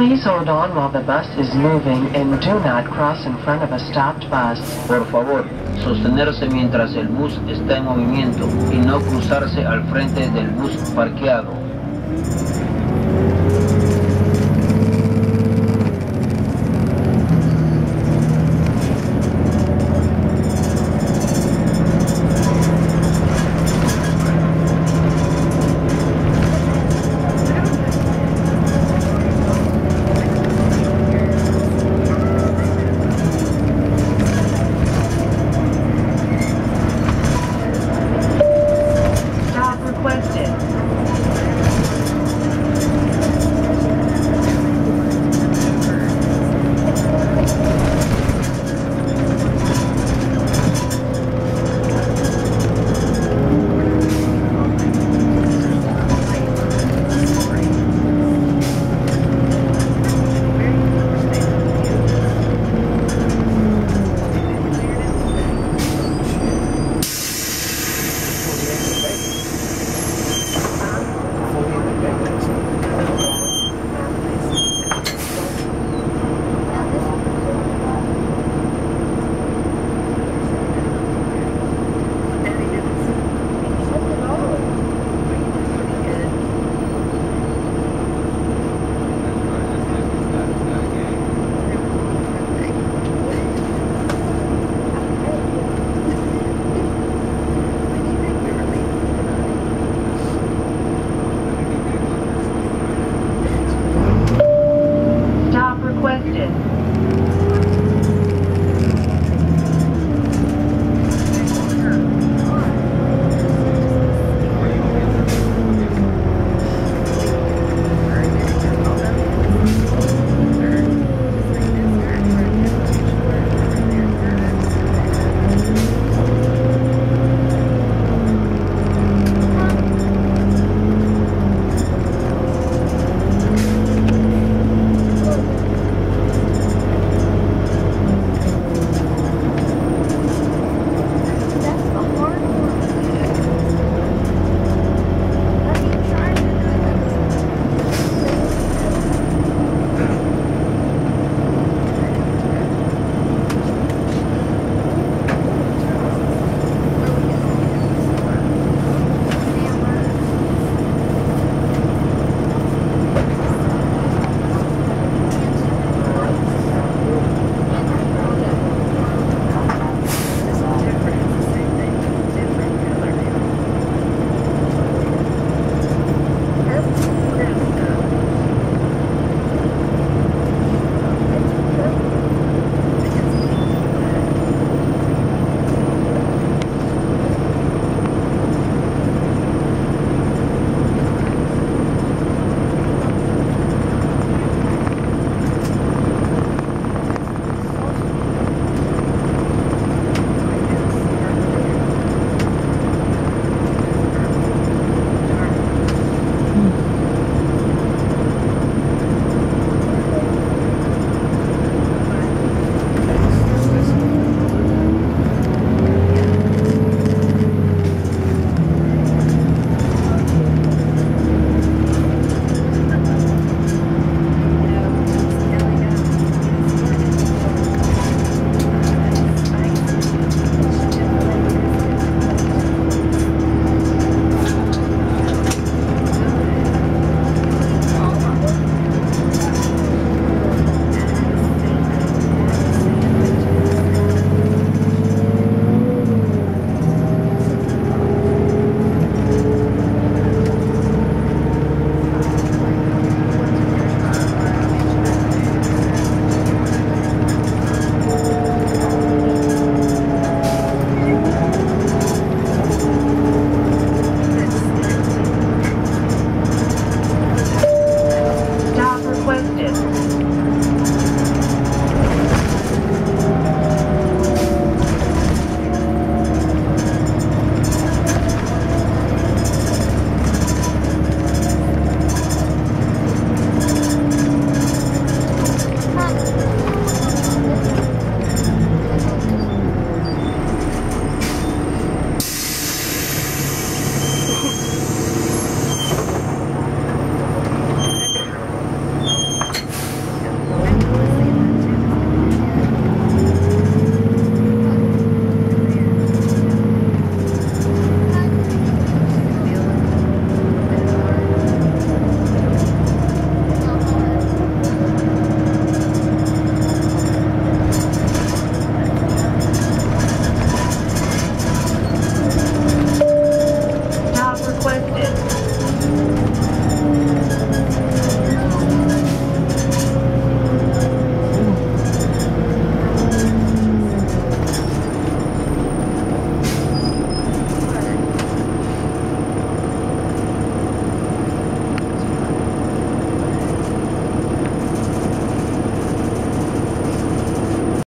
Please hold on while the bus is moving and do not cross in front of a stopped bus. Por favor, sostenerse mientras el bus está en movimiento y no cruzarse al frente del bus parqueado.